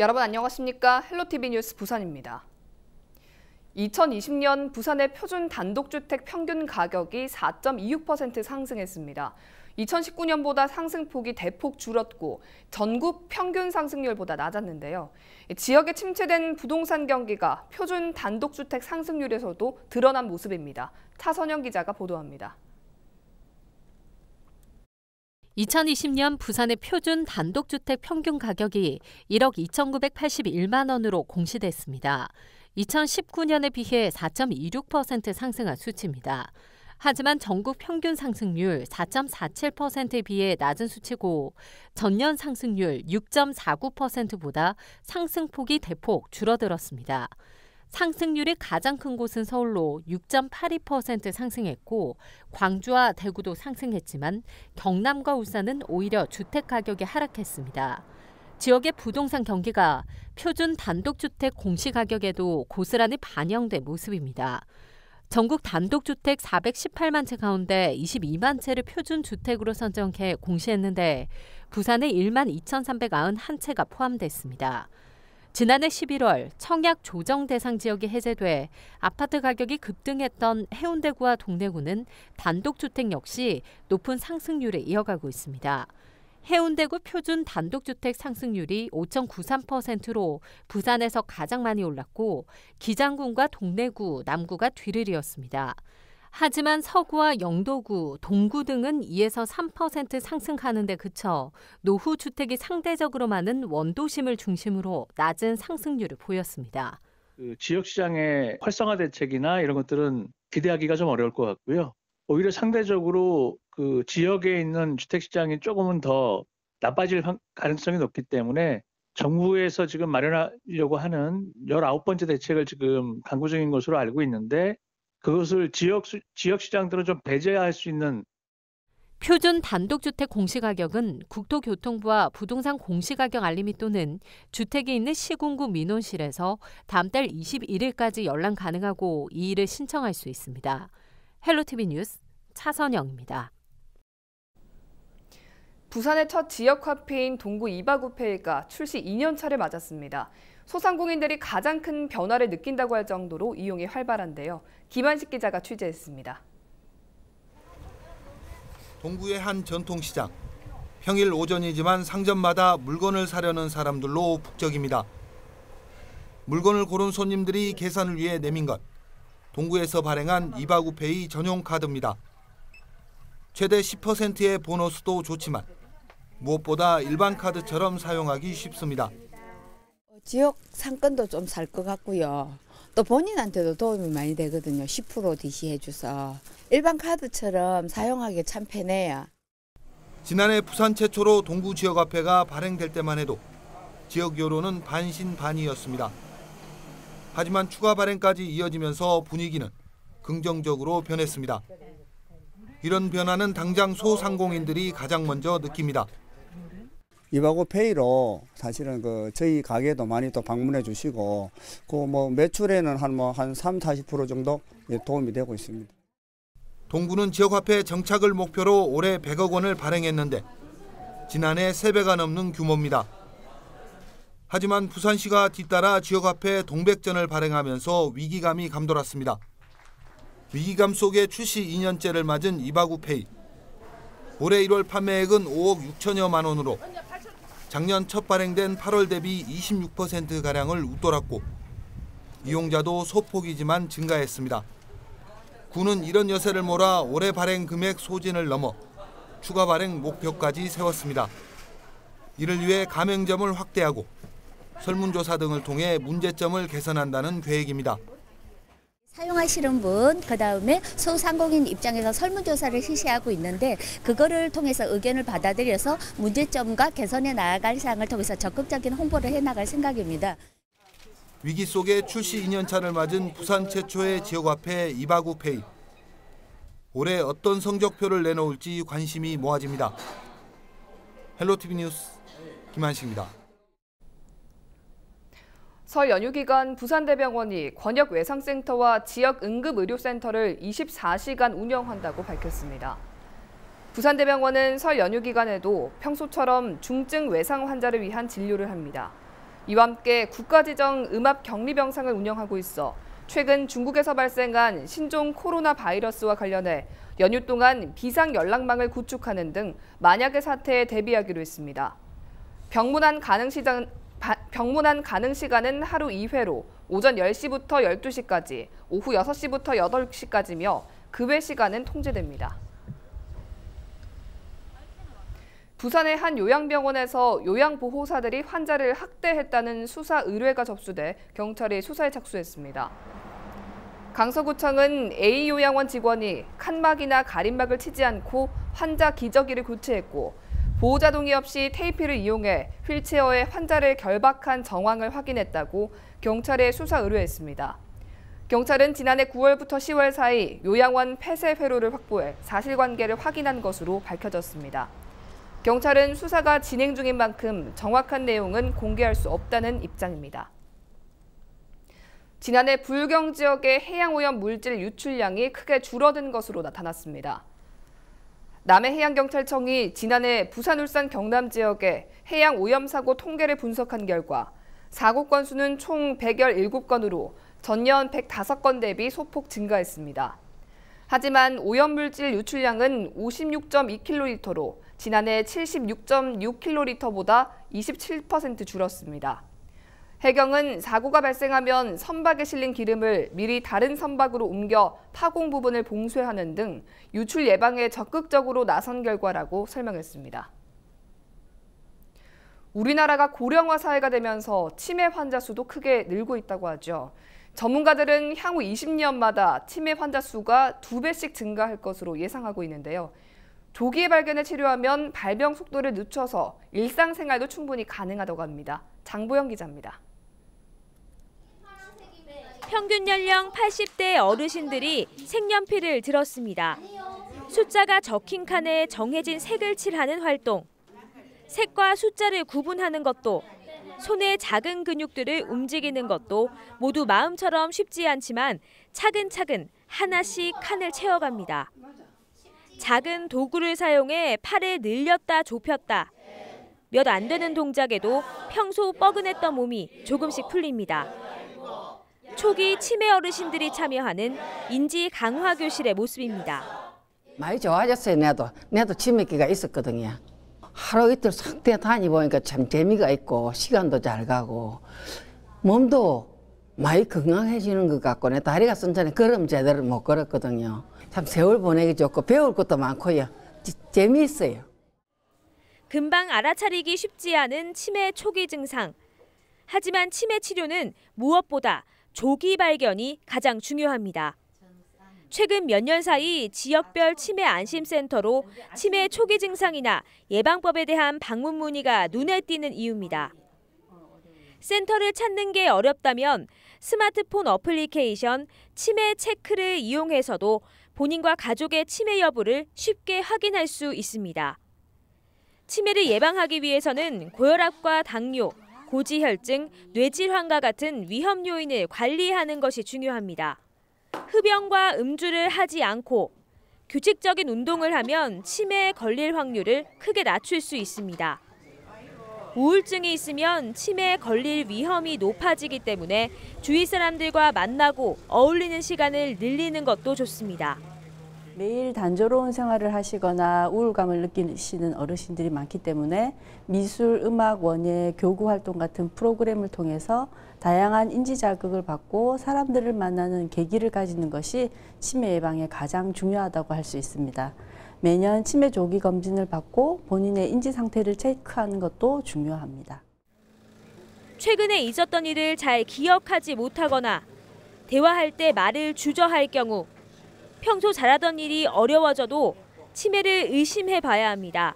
여러분 안녕하십니까? 헬로TV 뉴스 부산입니다. 2020년 부산의 표준 단독주택 평균 가격이 4.26% 상승했습니다. 2019년보다 상승폭이 대폭 줄었고 전국 평균 상승률보다 낮았는데요. 지역에 침체된 부동산 경기가 표준 단독주택 상승률에서도 드러난 모습입니다. 차선영 기자가 보도합니다. 2020년 부산의 표준 단독주택 평균 가격이 1억 2,981만 원으로 공시됐습니다. 2019년에 비해 4.26% 상승한 수치입니다. 하지만 전국 평균 상승률 4.47%에 비해 낮은 수치고 전년 상승률 6.49%보다 상승폭이 대폭 줄어들었습니다. 상승률이 가장 큰 곳은 서울로 6.82% 상승했고 광주와 대구도 상승했지만 경남과 울산은 오히려 주택 가격이 하락했습니다. 지역의 부동산 경기가 표준 단독주택 공시 가격에도 고스란히 반영된 모습입니다. 전국 단독주택 418만 채 가운데 22만 채를 표준 주택으로 선정해 공시했는데 부산의 1만 2,391채가 포함됐습니다. 지난해 11월 청약 조정 대상 지역이 해제돼 아파트 가격이 급등했던 해운대구와 동래구는 단독주택 역시 높은 상승률을 이어가고 있습니다. 해운대구 표준 단독주택 상승률이 5.93%로 부산에서 가장 많이 올랐고 기장군과 동래구, 남구가 뒤를 이었습니다. 하지만 서구와 영도구, 동구 등은 2에서 3% 상승하는 데 그쳐 노후 주택이 상대적으로 많은 원도심을 중심으로 낮은 상승률을 보였습니다. 그 지역 시장의 활성화 대책이나 이런 것들은 기대하기가 좀 어려울 것 같고요. 오히려 상대적으로 그 지역에 있는 주택 시장이 조금은 더 나빠질 가능성이 높기 때문에 정부에서 지금 마련하려고 하는 19번째 대책을 지금 강구 중인 것으로 알고 있는데 그것을 지역 지역 시장들은 좀 배제할 수 있는 표준 단독주택 공시가격은 국토교통부와 부동산 공시가격 알림이 또는 주택이 있는 시군구 민원실에서 다음 달 21일까지 열람 가능하고 이의를 신청할 수 있습니다. 헬로티비 뉴스 차선영입니다. 부산의 첫 지역 화폐인 동구 이바구페이가 출시 2년 차를 맞았습니다. 소상공인들이 가장 큰 변화를 느낀다고 할 정도로 이용이 활발한데요. 김한식 기자가 취재했습니다. 동구의 한 전통시장. 평일 오전이지만 상점마다 물건을 사려는 사람들로 북적입니다. 물건을 고른 손님들이 계산을 위해 내민 것. 동구에서 발행한 이바구페이 전용 카드입니다. 최대 10%의 보너스도 좋지만 무엇보다 일반 카드처럼 사용하기 쉽습니다. 지역 상권도 좀 살 것 같고요. 또 본인한테도 도움이 많이 되거든요. 10% DC해 줘서 일반 카드처럼 사용하기 참 편해요. 지난해 부산 최초로 동구 지역 화폐가 발행될 때만 해도 지역 여론은 반신반의였습니다. 하지만 추가 발행까지 이어지면서 분위기는 긍정적으로 변했습니다. 이런 변화는 당장 소상공인들이 가장 먼저 느낍니다. 이바고 페이로 사실은 그 저희 가게도 많이 또 방문해 주시고 그 뭐 매출에는 한 뭐 한 3, 40% 정도 예, 도움이 되고 있습니다. 동구는 지역화폐 정착을 목표로 올해 100억 원을 발행했는데 지난해 3배가 넘는 규모입니다. 하지만 부산시가 뒤따라 지역화폐 동백전을 발행하면서 위기감이 감돌았습니다. 위기감 속에 출시 2년째를 맞은 이바구페이. 올해 1월 판매액은 5억 6천여만 원으로 작년 첫 발행된 8월 대비 26%가량을 웃돌았고 이용자도 소폭이지만 증가했습니다. 구는 이런 여세를 몰아 올해 발행 금액 소진을 넘어 추가 발행 목표까지 세웠습니다. 이를 위해 가맹점을 확대하고 설문조사 등을 통해 문제점을 개선한다는 계획입니다. 사용하시는 분, 그 다음에 소상공인 입장에서 설문조사를 실시하고 있는데 그거를 통해서 의견을 받아들여서 문제점과 개선해 나아갈 사항을 통해서 적극적인 홍보를 해나갈 생각입니다. 위기 속에 출시 2년차를 맞은 부산 최초의 지역화폐 이바구페이. 올해 어떤 성적표를 내놓을지 관심이 모아집니다. 헬로티비 뉴스 김한식입니다. 설 연휴 기간 부산대병원이 권역 외상센터와 지역 응급의료센터를 24시간 운영한다고 밝혔습니다. 부산대병원은 설 연휴 기간에도 평소처럼 중증 외상 환자를 위한 진료를 합니다. 이와 함께 국가지정 음압 격리병상을 운영하고 있어 최근 중국에서 발생한 신종 코로나 바이러스와 관련해 연휴 동안 비상 연락망을 구축하는 등 만약의 사태에 대비하기로 했습니다. 병문안 가능 시간 병문안 가능 시간은 하루 2회로 오전 10시부터 12시까지, 오후 6시부터 8시까지며 그 외 시간은 통제됩니다. 부산의 한 요양병원에서 요양보호사들이 환자를 학대했다는 수사 의뢰가 접수돼 경찰이 수사에 착수했습니다. 강서구청은 A요양원 직원이 칸막이나 가림막을 치지 않고 환자 기저귀를 교체했고 보호자 동의 없이 테이프를 이용해 휠체어에 환자를 결박한 정황을 확인했다고 경찰에 수사 의뢰했습니다. 경찰은 지난해 9월부터 10월 사이 요양원 폐쇄 회로를 확보해 사실관계를 확인한 것으로 밝혀졌습니다. 경찰은 수사가 진행 중인 만큼 정확한 내용은 공개할 수 없다는 입장입니다. 지난해 불경 지역의 해양오염 물질 유출량이 크게 줄어든 것으로 나타났습니다. 남해해양경찰청이 지난해 부산, 울산, 경남 지역의 해양 오염 사고 통계를 분석한 결과 사고 건수는 총 117건으로 전년 105건 대비 소폭 증가했습니다. 하지만 오염물질 유출량은 56.2kl로 지난해 76.6kl보다 27% 줄었습니다. 해경은 사고가 발생하면 선박에 실린 기름을 미리 다른 선박으로 옮겨 파공 부분을 봉쇄하는 등 유출 예방에 적극적으로 나선 결과라고 설명했습니다. 우리나라가 고령화 사회가 되면서 치매 환자 수도 크게 늘고 있다고 하죠. 전문가들은 향후 20년마다 치매 환자 수가 두 배씩 증가할 것으로 예상하고 있는데요. 조기에 발견해 치료하면 발병 속도를 늦춰서 일상생활도 충분히 가능하다고 합니다. 장보영 기자입니다. 평균 연령 80대 어르신들이 색연필을 들었습니다. 숫자가 적힌 칸에 정해진 색을 칠하는 활동. 색과 숫자를 구분하는 것도 손의 작은 근육들을 움직이는 것도 모두 마음처럼 쉽지 않지만 차근차근 하나씩 칸을 채워갑니다. 작은 도구를 사용해 팔을 늘렸다 좁혔다. 몇 안 되는 동작에도 평소 뻐근했던 몸이 조금씩 풀립니다. 초기 치매 어르신들이 참여하는 인지 강화 교실의 모습입니다. 많이 좋아졌어요, 내도. 내도 치매기가 있었거든요. 하루 이틀 상태 다니보니까 참 재미가 있고 시간도 잘 가고 몸도 많이 건강해지는 것 같고 내 다리가 선전에 걸음 제대로 못 걸었거든요. 참 세월 보내기 좋고 배울 것도 많고요. 재미있어요. 금방 알아차리기 쉽지 않은 치매 초기 증상. 하지만 치매 치료는 무엇보다 조기 발견이 가장 중요합니다. 최근 몇 년 사이 지역별 치매 안심센터로 치매 초기 증상이나 예방법에 대한 방문 문의가 눈에 띄는 이유입니다. 센터를 찾는 게 어렵다면 스마트폰 어플리케이션 치매 체크를 이용해서도 본인과 가족의 치매 여부를 쉽게 확인할 수 있습니다. 치매를 예방하기 위해서는 고혈압과 당뇨, 고지혈증, 뇌질환과 같은 위험 요인을 관리하는 것이 중요합니다. 흡연과 음주를 하지 않고 규칙적인 운동을 하면 치매에 걸릴 확률을 크게 낮출 수 있습니다. 우울증이 있으면 치매에 걸릴 위험이 높아지기 때문에 주위 사람들과 만나고 어울리는 시간을 늘리는 것도 좋습니다. 매일 단조로운 생활을 하시거나 우울감을 느끼시는 어르신들이 많기 때문에 미술, 음악, 원예, 교구 활동 같은 프로그램을 통해서 다양한 인지 자극을 받고 사람들을 만나는 계기를 가지는 것이 치매 예방에 가장 중요하다고 할 수 있습니다. 매년 치매 조기 검진을 받고 본인의 인지 상태를 체크하는 것도 중요합니다. 최근에 있었던 일을 잘 기억하지 못하거나 대화할 때 말을 주저할 경우 평소 잘하던 일이 어려워져도 치매를 의심해 봐야 합니다.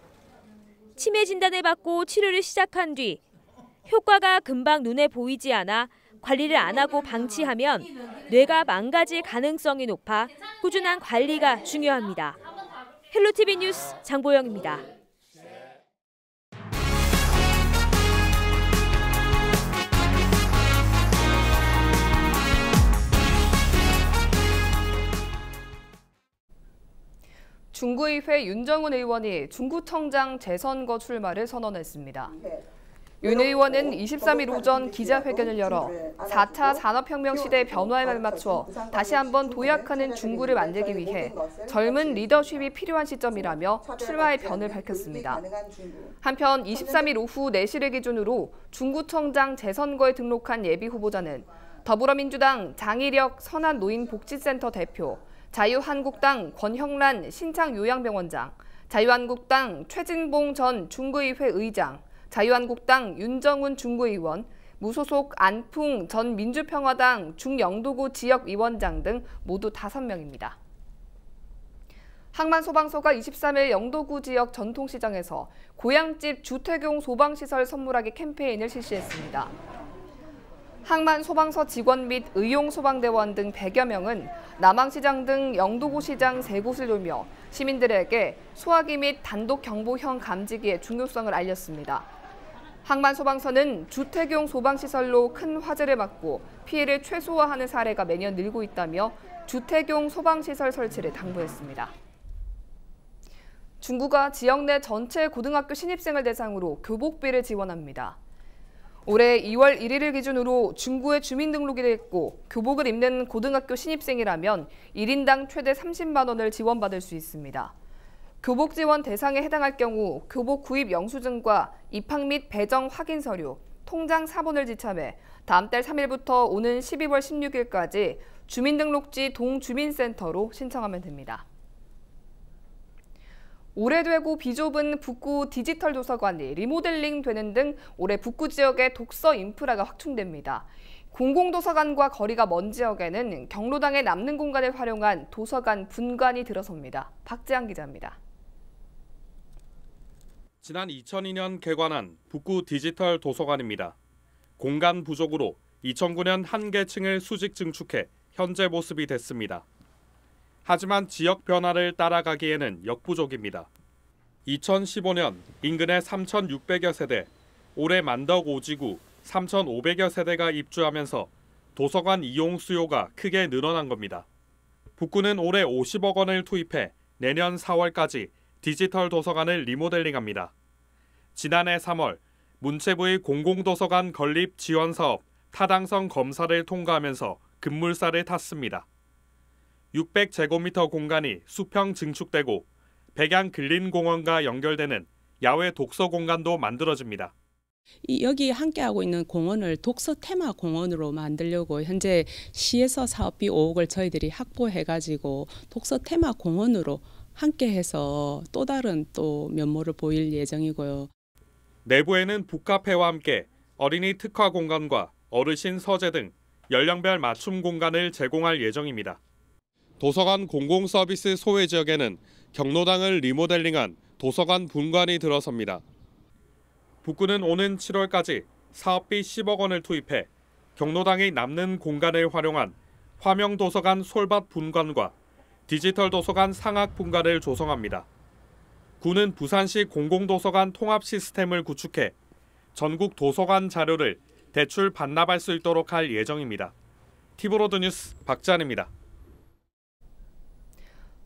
치매 진단을 받고 치료를 시작한 뒤 효과가 금방 눈에 보이지 않아 관리를 안 하고 방치하면 뇌가 망가질 가능성이 높아 꾸준한 관리가 중요합니다. 헬로티비 뉴스 장보영입니다. 중구의회 윤정훈 의원이 중구청장 재선거 출마를 선언했습니다. 윤 의원은 23일 오전 기자회견을 열어 4차 산업혁명 시대의 변화에 발맞춰 다시 한번 도약하는 중구를 만들기 위해 젊은 리더십이 필요한 시점이라며 출마의 변을 밝혔습니다. 한편 23일 오후 4시를 기준으로 중구청장 재선거에 등록한 예비 후보자는 더불어민주당 장희력 선한 노인복지센터 대표, 자유한국당 권형란 신창요양병원장, 자유한국당 최진봉 전 중구의회 의장, 자유한국당 윤정훈 중구의원, 무소속 안풍 전 민주평화당 중영도구 지역위원장 등 모두 5명입니다. 항만소방서가 23일 영도구 지역 전통시장에서 고향집 주택용 소방시설 선물하기 캠페인을 실시했습니다. 항만 소방서 직원 및 의용 소방대원 등 100여 명은 남항시장 등 영도구 시장 세 곳을 돌며 시민들에게 소화기 및 단독 경보형 감지기의 중요성을 알렸습니다. 항만 소방서는 주택용 소방시설로 큰 화재를 막고 피해를 최소화하는 사례가 매년 늘고 있다며 주택용 소방시설 설치를 당부했습니다. 중구가 지역 내 전체 고등학교 신입생을 대상으로 교복비를 지원합니다. 올해 2월 1일을 기준으로 중구에 주민등록이 됐고 교복을 입는 고등학교 신입생이라면 1인당 최대 30만 원을 지원받을 수 있습니다. 교복 지원 대상에 해당할 경우 교복 구입 영수증과 입학 및 배정 확인 서류, 통장 사본을 지참해 다음 달 3일부터 오는 12월 16일까지 주민등록지 동주민센터로 신청하면 됩니다. 오래되고 비좁은 북구 디지털 도서관이 리모델링 되는 등 올해 북구 지역의 독서 인프라가 확충됩니다. 공공도서관과 거리가 먼 지역에는 경로당에 남는 공간을 활용한 도서관 분관이 들어섭니다. 박재한 기자입니다. 지난 2002년 개관한 북구 디지털 도서관입니다. 공간 부족으로 2009년 한 개 층을 수직 증축해 현재 모습이 됐습니다. 하지만 지역 변화를 따라가기에는 역부족입니다. 2015년 인근의 3,600여 세대, 올해 만덕 오지구 3,500여 세대가 입주하면서 도서관 이용 수요가 크게 늘어난 겁니다. 북구는 올해 50억 원을 투입해 내년 4월까지 디지털 도서관을 리모델링합니다. 지난해 3월 문체부의 공공도서관 건립 지원 사업 타당성 검사를 통과하면서 급물살을 탔습니다. 600제곱미터 공간이 수평 증축되고 백양 근린공원과 연결되는 야외 독서 공간도 만들어집니다. 여기 함께하고 있는 공원을 독서 테마 공원으로 만들려고 현재 시에서 사업비 5억을 저희들이 확보해가지고 독서 테마 공원으로 함께해서 또 다른 또 면모를 보일 예정이고요. 내부에는 북카페와 함께 어린이 특화 공간과 어르신 서재 등 연령별 맞춤 공간을 제공할 예정입니다. 도서관 공공서비스 소외 지역에는 경로당을 리모델링한 도서관 분관이 들어섭니다. 북구는 오는 7월까지 사업비 10억 원을 투입해 경로당이 남는 공간을 활용한 화명 도서관 솔밭 분관과 디지털 도서관 상학 분관을 조성합니다. 구는 부산시 공공도서관 통합 시스템을 구축해 전국 도서관 자료를 대출 반납할 수 있도록 할 예정입니다. 티브로드 뉴스 박찬입니다.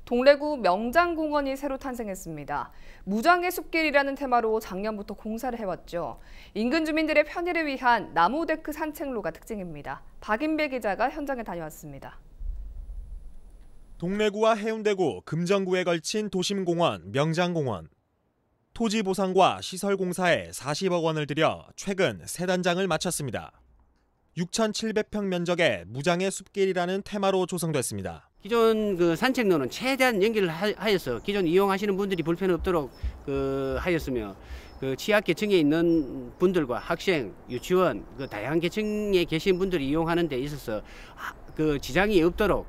동래구 명장공원이 새로 탄생했습니다. 무장애 숲길이라는 테마로 작년부터 공사를 해왔죠. 인근 주민들의 편의를 위한 나무 데크 산책로가 특징입니다. 박인배 기자가 현장에 다녀왔습니다. 동래구와 해운대구, 금정구에 걸친 도심공원 명장공원. 토지 보상과 시설 공사에 40억 원을 들여 최근 새 단장을 마쳤습니다. 6,700평 면적의 무장의 숲길이라는 테마로 조성됐습니다. 기존 그 산책로는 최대한 연결을 하여서 기존 이용하시는 분들이 불편 없도록 그 하였으며 그 취약 계층에 있는 분들과 학생, 유치원, 그 다양한 계층에 계신 분들이 이용하는 데 있어서 그 지장이 없도록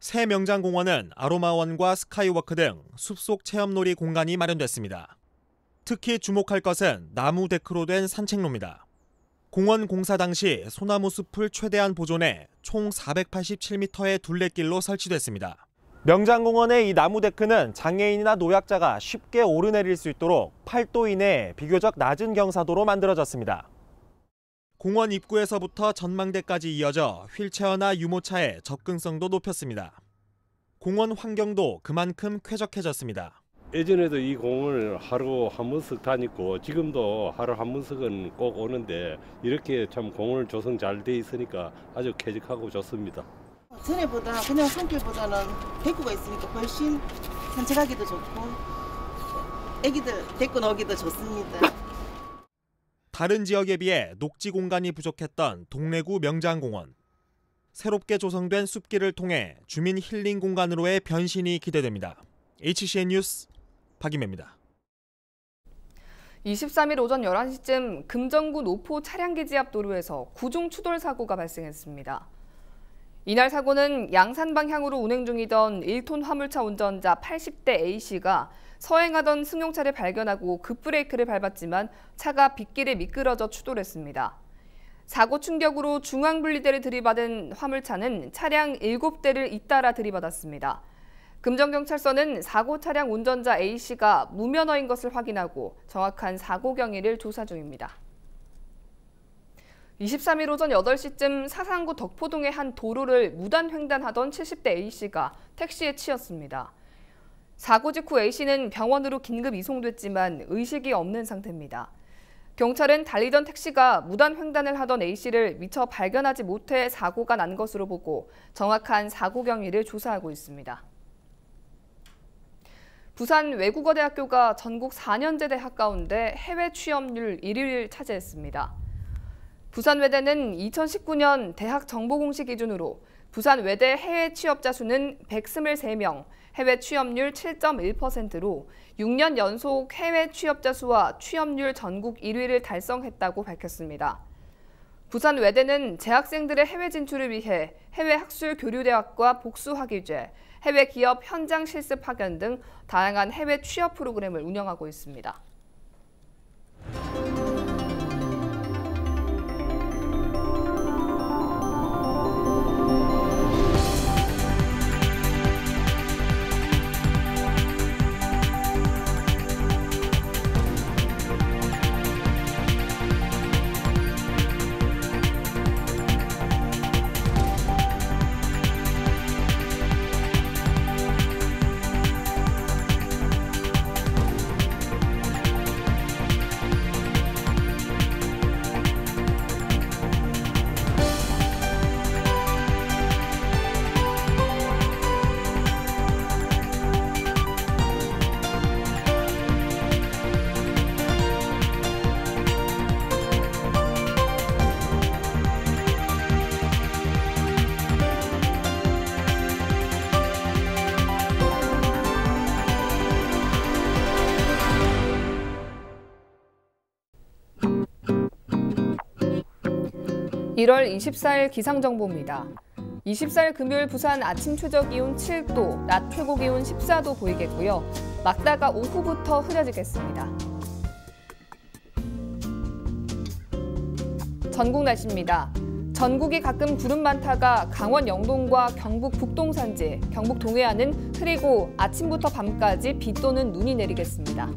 새 명장공원은 아로마원과 스카이워크 등 숲속 체험놀이 공간이 마련됐습니다. 특히 주목할 것은 나무 데크로 된 산책로입니다. 공원 공사 당시 소나무 숲을 최대한 보존해 총 487m의 둘레길로 설치됐습니다. 명장공원의 이 나무 데크는 장애인이나 노약자가 쉽게 오르내릴 수 있도록 8도 이내 비교적 낮은 경사도로 만들어졌습니다. 공원 입구에서부터 전망대까지 이어져 휠체어나 유모차의 접근성도 높였습니다. 공원 환경도 그만큼 쾌적해졌습니다. 예전에도 이 공원을 하루 한 번씩 다녔고 지금도 하루 한 번씩은 꼭 오는데 이렇게 참 공원 조성 잘 돼 있으니까 아주 쾌적하고 좋습니다. 전에보다 그냥 산길보다는 데크가 있으니까 훨씬 산책하기도 좋고 애기들 데리고 놀기도 좋습니다. 다른 지역에 비해 녹지 공간이 부족했던 동래구 명장공원. 새롭게 조성된 숲길을 통해 주민 힐링 공간으로의 변신이 기대됩니다. HCN 뉴스 박임혜입니다. 23일 오전 11시쯤 금정구 노포 차량기지 앞 도로에서 구중 추돌 사고가 발생했습니다. 이날 사고는 양산 방향으로 운행 중이던 1톤 화물차 운전자 80대 A씨가 서행하던 승용차를 발견하고 급브레이크를 밟았지만 차가 빗길에 미끄러져 추돌했습니다. 사고 충격으로 중앙분리대를 들이받은 화물차는 차량 7대를 잇따라 들이받았습니다. 금정경찰서는 사고 차량 운전자 A씨가 무면허인 것을 확인하고 정확한 사고 경위를 조사 중입니다. 23일 오전 8시쯤 사상구 덕포동의 한 도로를 무단 횡단하던 70대 A씨가 택시에 치였습니다. 사고 직후 A씨는 병원으로 긴급 이송됐지만 의식이 없는 상태입니다. 경찰은 달리던 택시가 무단 횡단을 하던 A씨를 미처 발견하지 못해 사고가 난 것으로 보고 정확한 사고 경위를 조사하고 있습니다. 부산 외국어대학교가 전국 4년제 대학 가운데 해외 취업률 1위를 차지했습니다. 부산외대는 2019년 대학 정보공시 기준으로 부산 외대 해외 취업자 수는 123명, 해외 취업률 7.1%로 6년 연속 해외 취업자 수와 취업률 전국 1위를 달성했다고 밝혔습니다. 부산 외대는 재학생들의 해외 진출을 위해 해외 학술 교류대학과 복수학위제, 해외 기업 현장 실습 파견 등 다양한 해외 취업 프로그램을 운영하고 있습니다. (1월 24일) 기상정보입니다. 24일 금요일 부산 아침 최저 기온 7도, 낮 최고 기온 14도 보이겠고요. 막다가 오후부터 흐려지겠습니다. 전국 날씨입니다. 전국이 가끔 구름 많다가 강원 영동과 경북 북동 산지, 경북 동해안은 흐리고 아침부터 밤까지 비 또는 눈이 내리겠습니다.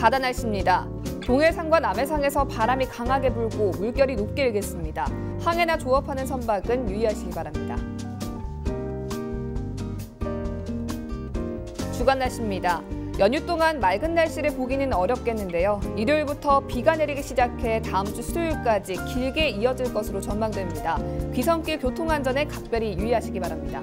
바다 날씨입니다. 동해상과 남해상에서 바람이 강하게 불고 물결이 높게 일겠습니다. 항해나 조업하는 선박은 유의하시기 바랍니다. 주간 날씨입니다. 연휴 동안 맑은 날씨를 보기는 어렵겠는데요. 일요일부터 비가 내리기 시작해 다음 주 수요일까지 길게 이어질 것으로 전망됩니다. 귀성길 교통안전에 각별히 유의하시기 바랍니다.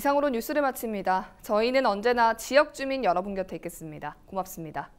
이상으로 뉴스를 마칩니다. 저희는 언제나 지역 주민 여러분 곁에 있겠습니다. 고맙습니다.